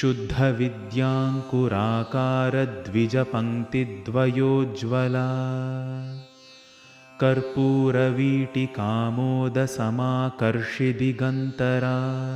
शुद्धविद्याङ्कुराकारद्विजपङ्क्तिद्वयोज्ज्वला। कर्पूरवीटिकामोदसमाकर्षिदिगन्तरा।